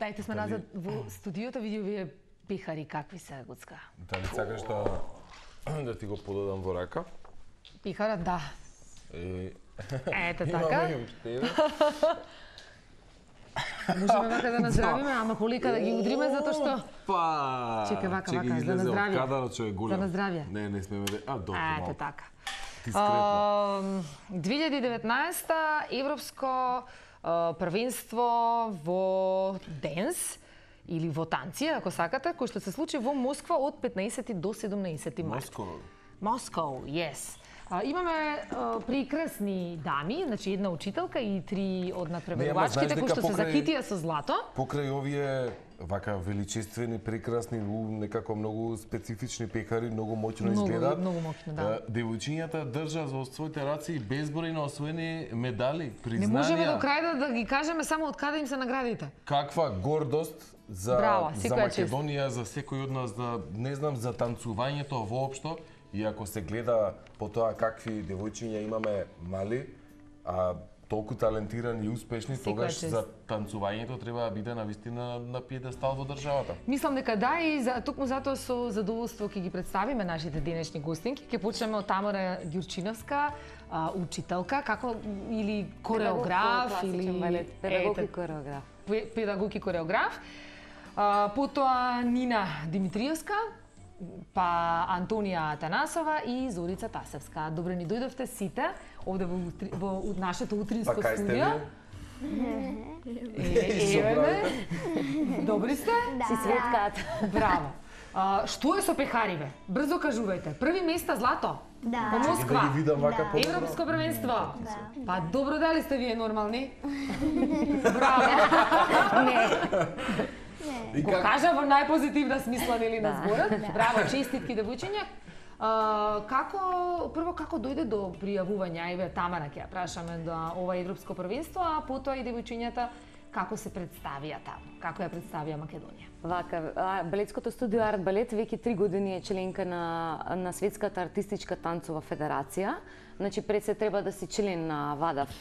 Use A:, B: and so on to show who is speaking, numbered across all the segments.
A: Дајте сме назад во студиото, види вие пихари какви се Гуцка.
B: Дали сакаш да да ти го подадам во рака?
A: Пихарот, да.
B: И
A: Ете така. Можеме вака да наздравиме, ама полика да ги удриме затоа што
B: Па.
A: Чекај, вака, вака, за наздравје.
B: Кадарот што е голем.
A: За наздравје.
B: Не, не смеме да... А, добро, малку.
A: така.
B: Дискретно.
A: Ам, 2019 Европско првенство во денс или во танција, ако сакате, кој што се случи во Москва од 15 до 17 март.
B: Москова.
A: Москва, yes. А, имаме а, прекрасни дами, значи една учителка и три од надпреварувачките
B: знаеш
A: кои
B: дека
A: што се закитија со злато.
B: Покрај овие вака величествени, прекрасни, некако многу специфични пекари, многу моќно
A: Многу,
B: изгледаат.
A: многу моќно, да.
B: Девојчињата држат во своите раци безброј на освоени медали,
A: Не
B: признанија.
A: можеме до крај да, да ги кажеме само од каде им се наградите.
B: Каква гордост за,
A: Браво,
B: за
A: секоја чест.
B: Македонија, за секој од нас, да не знам за танцувањето воопшто, и ако се гледа по тоа какви девојчиња имаме мали, а толку талентирани и успешни,
A: Секоја
B: тогаш
A: чест.
B: за танцувањето треба да биде навистина на пиедестал во државата.
A: Мислам дека да и за, токму затоа со задоволство ќе ги представиме нашите денешни гостинки. Ќе почнеме од Тамара Ѓурчиновска, а, учителка, како или кореограф
C: Педагог,
A: или
C: балет, педагог и кореограф.
A: пе- педагог и кореограф. А, потоа Нина Димитриевска, па Антонија Атанасова и Зорица Тасевска. Добре ни дојдовте сите овде во, утри- во, во нашето утринско
B: Па
A: студио. еве, Добри сте?
C: Си светкаат.
A: Браво. А, што е со пехариве? Брзо кажувајте. Први места злато?
D: Да.
A: Во
B: Да
A: Москва?
B: видам вака по
A: Европско првенство?
D: Да.
A: Па добро дали сте вие нормални? Браво.
B: И
A: Го кажа во најпозитивна смисла нели на
C: Да.
A: зборот. Браво, честитки девојчиња. А, како прво како дојде до пријавување, ајде Тамара ќе ја прашаме до ова европско првенство, а потоа и девојчињата како се представија таму, како ја представија Македонија.
C: Вака, балетското студио Арт Балет веќе три години е членка на, на Светската артистичка танцова федерација. Значи, пред се треба да си член на ВАДАВ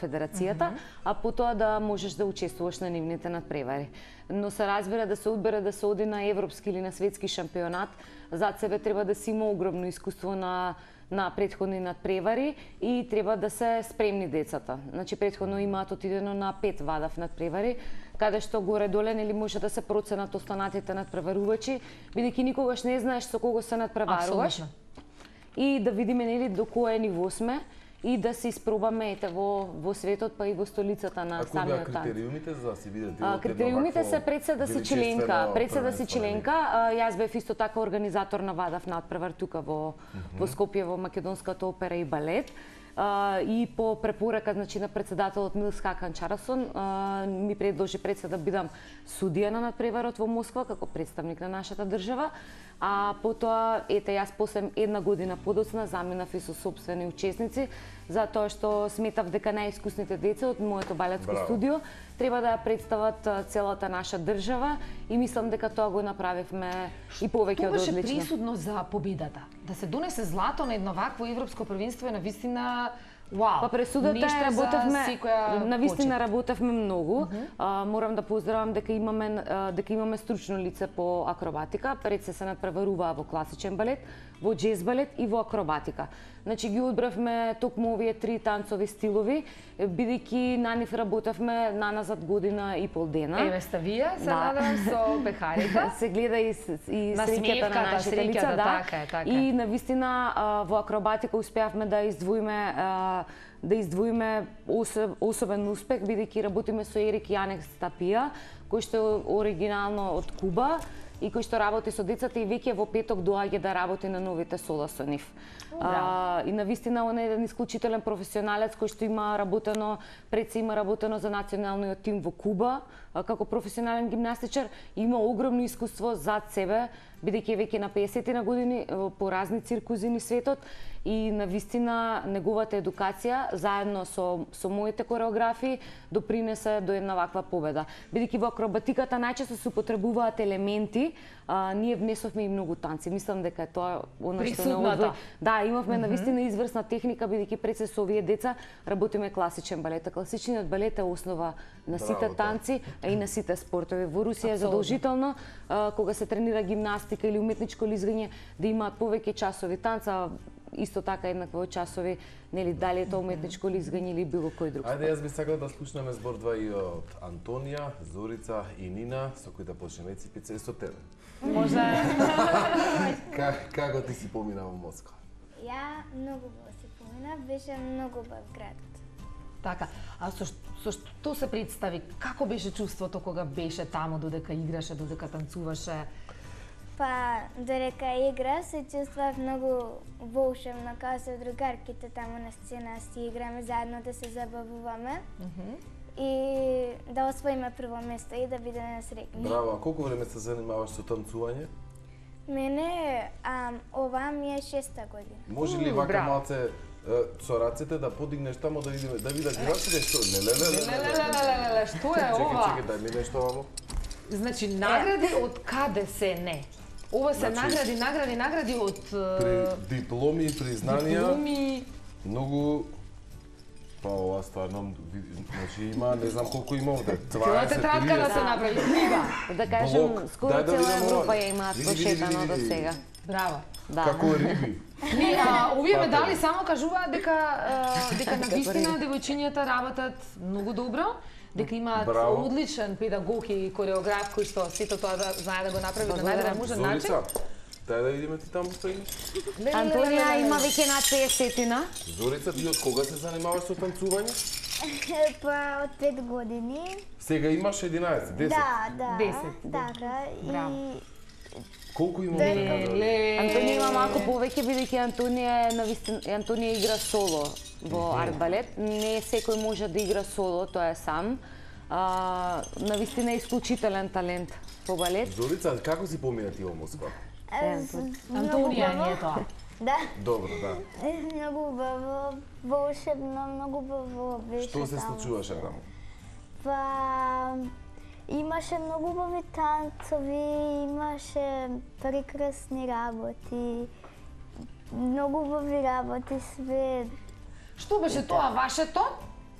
C: федерацијата, а потоа да можеш да учествуваш на нивните надпревари. Но се разбира да се одбере да се оди на европски или на светски шампионат, зад себе треба да си има огромно искуство на на предходни надпревари и треба да се спремни децата. Значи предходно имаат отидено на пет вадав надпревари, каде што горе доле нели може да се проценат останатите надпреварувачи, бидејќи никогаш не знаеш со кого се надпреваруваш
A: Апсолутно.
C: и да видиме нели до кое ниво сме и да се испробаме ете во во светот па и во столицата на
B: А
C: самиот танц.
B: критериумите за да си биде дел
C: критериумите се пред се да си
B: величествено
C: членка, пред се да си
B: нели?
C: членка. А, Јас бев исто така организатор на Вадав надпревар тука во во Скопје во Македонската опера и балет. И по препорака значи на председателот Милс Канчарасон, ми предложи пред се да бидам судија на надпреварот во Москва како представник на нашата држава. А потоа, ете, јас после една година подоцна заминав и со собствени учесници, затоа што сметав дека најискусните деца од моето балетско
B: Браво.
C: студио треба да ја представат целата наша држава и мислам дека тоа го направивме и повеќе
A: Тоа
C: од
A: беше
C: одлично.
A: присудно за победата. Да се донесе злато на едно вакво европско првенство е навистина Вау.
C: Па пресудата е работевме, на вистина работевме многу. а, морам да поздравам дека имаме а, дека имаме стручно лице по акробатика, пред се се надпреваруваа во класичен балет, во джез балет и во акробатика. Значи ги одбравме токму овие три танцови стилови, бидејќи на нив работевме наназад година и пол дена.
A: Еве сте вие, се
C: Да.
A: надевам со пехарите.
C: се гледа и, и
A: На
C: среќата на нашите лица, да.
A: така е, така е.
C: И на вистина а, во акробатика успеавме да издвоиме да издвоиме осо- особен успех бидејќи работиме со Ерик Јанек Стапија, кој што е оригинално од Куба и кој што работи со децата и веќе во петок доаѓа да работи на новите сола со нив. А, и на вистина он е еден исклучителен професионалец кој што има работено пред се има работено за националниот тим во Куба а, како професионален гимнастичар, има огромно искуство зад себе бидејќи веќе на 50 на години по разни циркузи ни светот и на вистина неговата едукација заедно со со моите кореографии допринесе до една ваква победа. Бидејќи во акробатиката најчесто се употребуваат елементи а, ние внесовме и многу танци. Мислам дека е тоа она што не одвои. Да, имавме навистина изврсна техника бидејќи пред се со овие деца работиме класичен балет. А класичниот балет е основа на сите
B: Браво, да.
C: танци, а и на сите спортови. Во Русија е задолжително а, кога се тренира гимнастика или уметничко лизгање да имаат повеќе часови танца, исто така еднакво часови, нели дали е тоа уметничко лизгање или било кој друг.
B: Ајде, јас би сакал да слушнеме збор два и од Антонија, Зорица и Нина, со кои да почнеме ципице со тебе.
A: Може
B: Как, како ти си помина во Москва?
D: Ја многу го си помина, беше многу бав град.
A: така. А со, со што се представи? Како беше чувството кога беше таму додека играше, додека танцуваше?
D: Па, додека игра, се чувствував многу волшебно, као со другарките таму на сцена си играме заедно да се забавуваме. И да освоиме прво место и да бидеме среќни.
B: Браво, а колку време се занимаваш со танцување?
D: Мене, а, ова ми е шеста година.
B: Може ли вака малце со рацете да подигнеш тамо да видиме да видат играчите што ле ле ле ле ле.
A: Лелелелелеле, што е
B: Чекај,
A: ова?
B: чекај, дај ми нешто вамо.
A: Значи, награди од каде се не? Ова се
B: Значи-
A: награди, награди, награди од
B: При
A: е,
B: дипломи, признанија,
A: дипломи.
B: многу Па ова стварно, значи има, не знам колку има овде, 20,
A: Цела тетрадка да се
B: 30.
A: направи книга.
C: Да кажем, скоро
B: да
C: цела Европа ја имаат пошетано
B: види,
C: до сега.
A: Браво.
C: Да.
B: Како риби.
A: Не, а, овие медали само кажуваат дека а, дека на вистина девојчињата работат многу добро, дека имаат
B: Браво.
A: одличен педагог и кореограф кој што сето тоа да знае да го направи на
C: Благодарам.
A: најдобар можен начин.
B: Зорица, дај да видиме ти таму стоиш.
A: Леле,
C: Антонија
A: леле, леле.
C: има веќе над 50-тина.
B: Зорица, ти од кога се занимаваш со танцување?
D: па, од пет години.
B: Сега имаш 11, 10.
D: Да, да.
A: Десет,
D: Така,
A: Браво.
D: и
B: Колку има
A: Леле.
C: Антонија има малку повеќе бидејќи Антонија е навистина Антонија игра соло во арт балет. Не секој може да игра соло, тоа е сам. А, навистина е исклучителен талент по балет.
B: Зорица, како си помина ти во Москва?
A: Антонија ни е тоа.
D: Да.
B: Добро, да.
D: Многу убаво, волшебно, многу убаво беше
B: Што се случуваше таму?
D: Па, имаше многу убави танцови, имаше прекрасни работи, многу убави работи, све.
A: Што беше тоа вашето?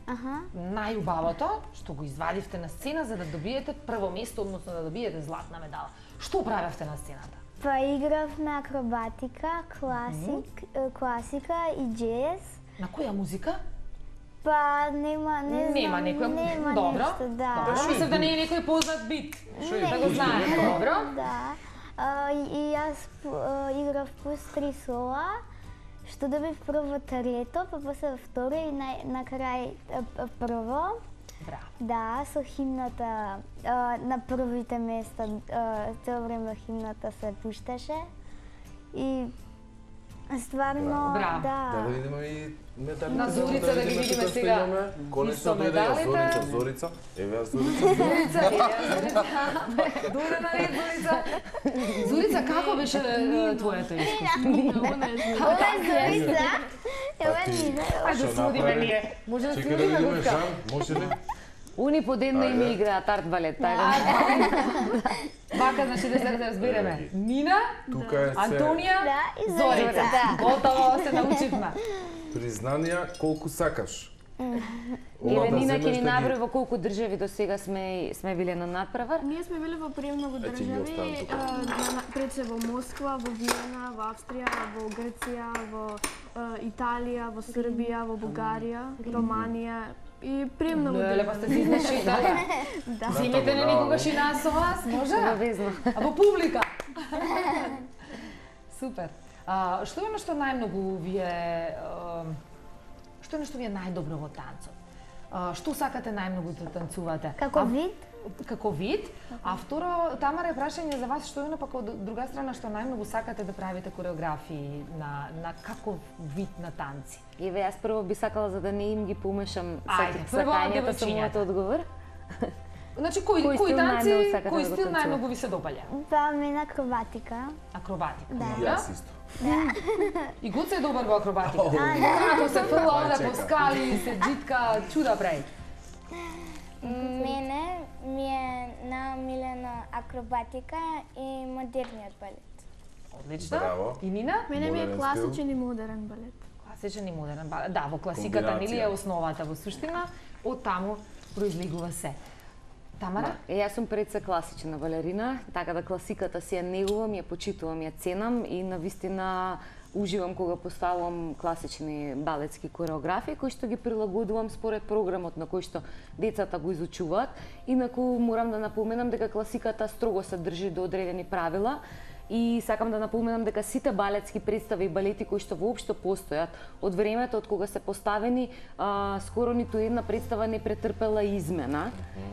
D: Аха.
A: Најубавото што го извадивте на сцена за да добиете прво место, односно да добиете златна медала. Што правевте на сцената?
D: Па игравме акробатика, класик, е, класика и джез.
A: На која музика?
D: Па нема, не знам,
A: Нема некоја
D: нема
A: Добро.
D: нешто, да.
A: Добро, мислев да не е некој познат бит. Да го знае. Добро.
D: Да. А, и, јас играв плюс три сола, што добив прво трето, па после второ и на, на крај прво.
A: Браво.
D: Да, со химната а, на првите места, а, цело време химната се пушташе. И стварно,
A: Браво.
B: Да, да
D: да.
B: видиме и медалите.
A: На Зорица да ги видиме сега.
B: Конечно дојде ја
A: медалите.
B: Зорица, Зорица. Еве ја Зорица.
A: Зурица. Добре на ред, Зурица. Зурица, како беше твоето искуство?
D: Ова е Зорица, ова
B: Па
D: е
B: ти-
D: Нина.
A: Ајде
B: Што
A: судиме ние. Може да
B: да
A: судиме
B: видиме
A: Лутка.
B: Жан, може ли?
C: Уни подедно им
B: Ајде.
C: играат арт балет, така.
A: Вака, значи да се разбереме. Нина,
B: Тука е се
A: Антонија,
D: Да,
A: Зорица.
D: Да.
A: Готово се научивме.
B: признанија колку сакаш.
C: Еве
B: да
C: Нина ќе ни
B: да
C: наброи во колку држави до сега сме сме биле на надпревар.
E: Ние сме биле во премногу
B: ги
E: држави, пред се во Москва, во Виена, во Австрија, во Грција, во Италија, во Србија, во Бугарија, Романија и премногу
A: Леле, па сте си изнашитали.
D: Да.
A: Зимите не
B: браво.
A: никогаш и нас со вас, може?
C: Обавезно.
A: А во публика. Супер. А, што е нешто најмногу вие а, што е нешто вие најдобро во танцот? А, што сакате најмногу да танцувате?
D: Како
A: А,
D: вид?
A: Како вид, а второ, Тамара е прашање за вас што е пак од друга страна што најмногу сакате да правите кореографии на на каков вид на танци?
C: Еве јас прво би сакала за да не им ги помешам
A: Ајде,
C: сак-
A: прво
C: сакањата со мојот одговор.
A: Значи кој
C: Кој
A: кој, танци, кој
C: да го
A: стил најмногу ви се допаѓа?
D: Па мене акробатика.
A: Акробатика.
D: Да.
B: Јас исто.
A: И Гуце е добар во акробатика. Како се фрла
B: Ај,
A: овде по
B: чека.
A: скали, се джитка, чуда прави.
D: Мене ми е најомилена ак акробатика и модерниот балет.
A: Одлично.
B: Браво.
A: И Нина?
E: Мене ми е класичен и модерен балет.
A: Класичен и модерен балет. Да, во класиката нели е основата во суштина, од таму произлегува се. Тамара?
C: Е, јас сум пред се класична балерина, така да класиката си ја негувам, ја почитувам, ја ценам и на вистина уживам кога поставувам класични балетски кореографии кои што ги прилагодувам според програмот на кој што децата го изучуваат. Инаку морам да напоменам дека класиката строго се држи до одредени правила И сакам да напоменам дека сите балетски представи и балети кои што воопшто постојат од времето од кога се поставени, а, скоро ниту една представа не претрпела измена.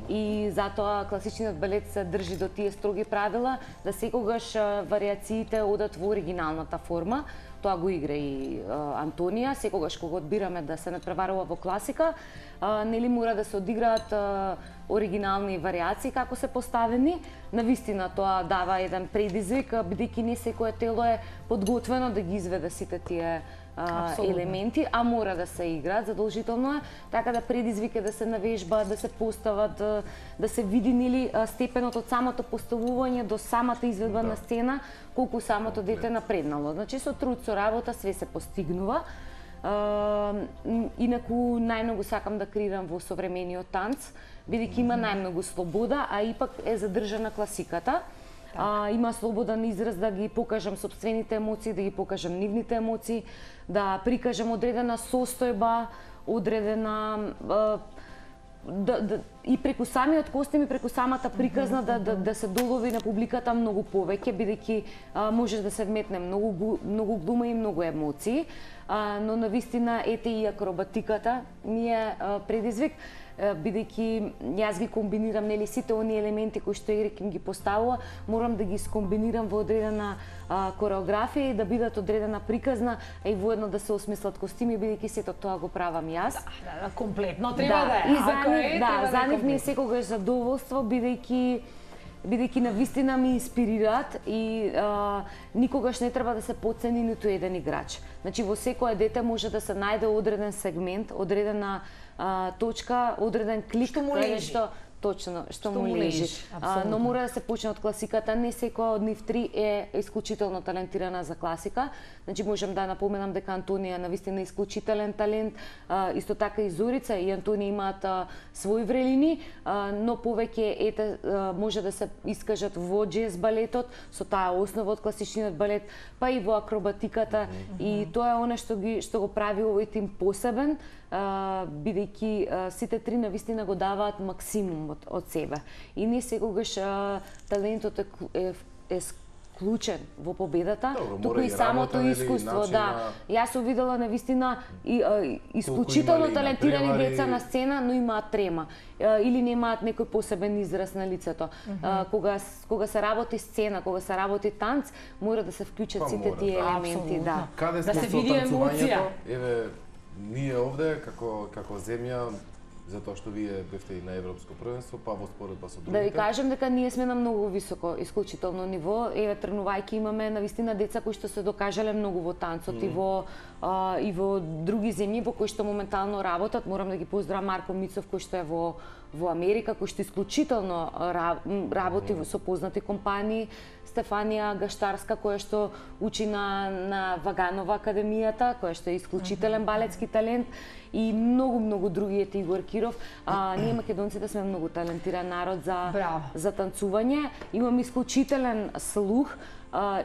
C: И затоа класичниот балет се држи до тие строги правила да секогаш вариациите одат во оригиналната форма. Тоа го игра и а, Антонија, секогаш кога одбираме да се надпреварува во класика, а, нели мора да се одиграат а, оригинални вариации како се поставени. На вистина тоа дава еден предизвик, бидејќи не секое тело е подготвено да ги изведе сите тие а, елементи, а мора да се играат, задолжително е, така да предизвик е да се навежба, да се постават, да, да се види нели степенот од самото поставување до самата изведба
B: Да.
C: на сцена, колку самото дете напреднало. Значи со труд, со работа све се постигнува. А, м, инаку најмногу сакам да креирам во современиот танц, бидејќи има најмногу слобода, а ипак е задржана класиката. А, има слободен израз да ги покажам собствените емоции, да ги покажам нивните емоции, да прикажам одредена состојба, одредена да, да, и преку самиот костим и преку самата приказна да, да, да се долови на публиката многу повеќе, бидејќи може да се вметне многу, гу- многу глума и многу емоции, а, но на вистина ете и акробатиката ми е а, предизвик, бидејќи јас ги комбинирам нели сите оние елементи кои што Ерик им ги поставува, морам да ги скомбинирам во одредена а, кореографија и да бидат одредена приказна, а и воедно да се осмислат костими, бидејќи сето тоа го правам јас.
A: Да, да, комплетно треба да, е.
C: И за нив,
A: е,
C: да,
A: треба
C: за нив ми е секогаш задоволство бидејќи бидејќи на вистина ми инспирираат и а, никогаш не треба да се подцени ниту еден играч. Значи во секое дете може да се најде одреден сегмент, одредена а, точка, одреден клик
A: Што му лежи.
C: што точно што,
A: Што
C: му лежи. А, но мора да се почне од класиката. Не секоја од нив три е исклучително талентирана за класика. Значи можам да напоменам дека Антонија на вистина исклучителен талент, а, исто така и Зорица и Антонија имаат а, своји врелини, а, но повеќе ете а, може да се искажат во джез балетот, со таа основа од класичниот балет, па и во акробатиката и тоа е она што ги што го прави овој тим посебен, бидејќи сите три на вистина го даваат максимумот од себе. И не секогаш талентот е, е, е клучен во победата,
B: Добро,
C: туку и
B: и
C: самото
B: нели,
C: искуство,
B: начин
C: да. Јас сум видела на вистина и, исклучително
B: и
C: талентирани
B: натпревари.
C: деца на сцена, но имаат трема а, или немаат некој посебен израз на лицето. А, кога кога се работи сцена, кога се работи танц, мора да се вклучат
B: Па
C: сите
B: мора,
C: тие
B: да.
C: елементи, да.
B: Каде
A: Да се види емоција.
B: Еве, ние овде, како, како земја, затоа што вие бевте и на Европско првенство, па во споредба со
C: Да
B: другите.
C: ви кажем дека ние сме на многу високо, исклучително ниво. Еве тренувајќи имаме на вистина деца кои што се докажале многу во танцот и во а, и во други земји во кои што моментално работат. Морам да ги поздравам Марко Мицов кој што е во во Америка, кој што исклучително работи во со познати компании, Стефанија Гаштарска која што учи на на Ваганова академијата, која што е исклучителен балетски талент и многу многу други ете Игор Киров. А, ние македонците сме многу талентиран народ за
A: Браво.
C: за танцување. Имам исклучителен слух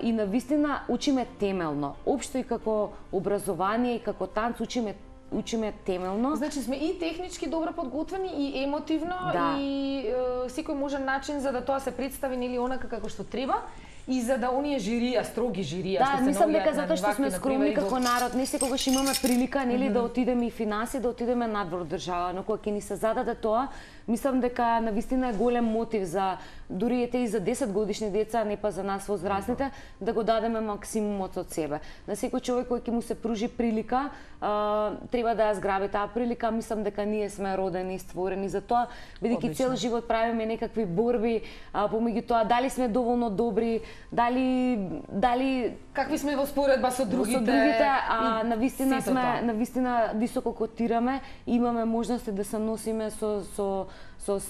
C: и на вистина учиме темелно. Општо и како образование и како танц учиме учиме темелно.
A: Значи сме и технички добро подготвени и емотивно
C: Да.
A: и е, секој можен начин за да тоа се представи нели онака како што треба и за да оние жирија, строги жирија што
C: Да,
A: се
C: мислам дека затоа што сме скромни како народ, не секогаш имаме прилика нели да отидеме и финанси, да отидеме надвор држава, но кога ќе ни се зададе тоа, мислам дека на вистина е голем мотив за дури ете и за 10 годишни деца, не па за нас возрастните, да го дадеме максимумот од себе. На секој човек кој ќе му се пружи прилика, а, треба да ја зграби таа прилика, мислам дека ние сме родени и створени за тоа, бидејќи цел живот правиме некакви борби а, помеѓу тоа дали сме доволно добри, дали дали
A: Какви сме во споредба со другите?
C: со другите, а на вистина сме
A: тоа.
C: на вистина високо котираме имаме можности да се носиме со со со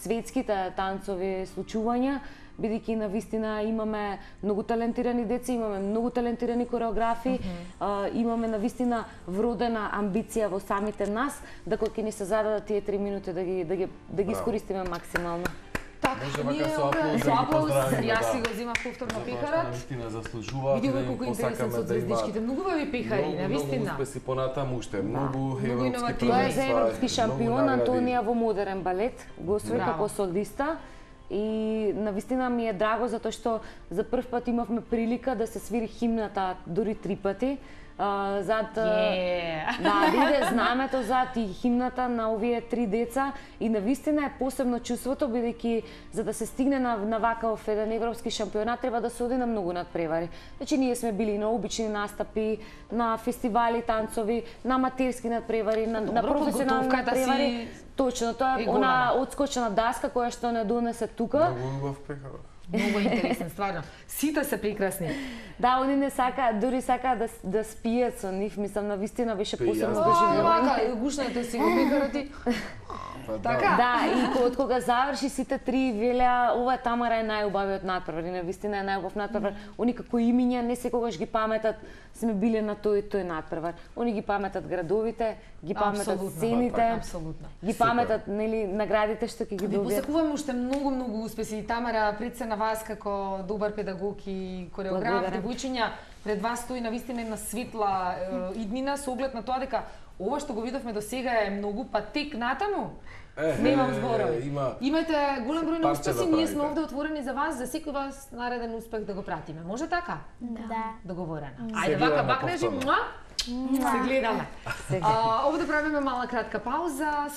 C: светските танцови случувања, бидејќи на вистина имаме многу талентирани деца, имаме многу талентирани кореографи, а, имаме на вистина вродена амбиција во самите нас, да кога ќе ни се зададат тие три минути да ги да ги да ги искористиме максимално.
A: Така,
B: Може вака
A: ние
B: со да поздравиме,
A: јас
B: да.
A: си го земав повторно
B: Затоа што
A: пехарот.
B: Навистина заслужуваат
A: Види
B: да
A: колку интересен со
B: да
A: звездичките. Многу убави пехари,
B: многу,
A: на
B: Многу
A: вистина.
B: успеси понатаму уште, многу
A: Многу
B: европски.
C: Тоа е за европски
B: многу
C: шампион. Антонија во модерен балет, го освои
A: Браво.
C: како солиста и на вистина ми е драго затоа што за прв пат имавме прилика да се свири химната дури три пати. Зад
A: Е.
C: Да, да иде знамето зад и химната на овие три деца и на вистина е посебно чувството бидејќи за да се стигне на на вакав еден европски шампионат треба да се оди на многу надпревари. Значи ние сме били на обични настапи, на фестивали танцови, на аматерски надпревари, на, на професионални надпревари.
A: си
C: Точно, тоа
A: е
C: она одскочена даска која што не донесе тука.
B: Многу убав пехар.
A: Многу интересен, стварно. Сите се прекрасни.
C: Да, они не сака, дури сака да да спијат со нив, мислам на вистина беше
B: Пијат.
C: посебно
B: О,
C: доживување.
A: вака, гушнете си го пехарот и...
B: Па
A: Така?
C: Да, и кога, од кога заврши сите три велеа, ова Тамара е најубавиот надпревар, и на вистина е најубав надпревар. Они како имиња не секогаш ги паметат, сме биле на тој тој надпревар. Они ги паметат градовите, ги паметат сцените,
A: Апсолутно.
C: ги паметат нели наградите што ќе ги
A: Ви
C: добијат.
A: посакувам уште многу, многу успеси. И Тамара, пред се на вас како добар педагог и кореограф, девојчиња, пред вас стои на вистина една светла иднина со оглед на тоа дека ова што го видовме до сега е многу, па тек натаму.
B: Е,
A: Немам
B: е,
A: зборови.
B: Има
A: Имате голем број на успеси,
B: да
A: ние сме овде отворени за вас, за секој вас нареден успех да го пратиме. Може така?
D: Да.
A: Договорено.
B: Се
A: Ајде вака
B: гледаме
A: бак режим,
B: повторно.
A: муа, се гледаме. А, овде правиме мала кратка пауза.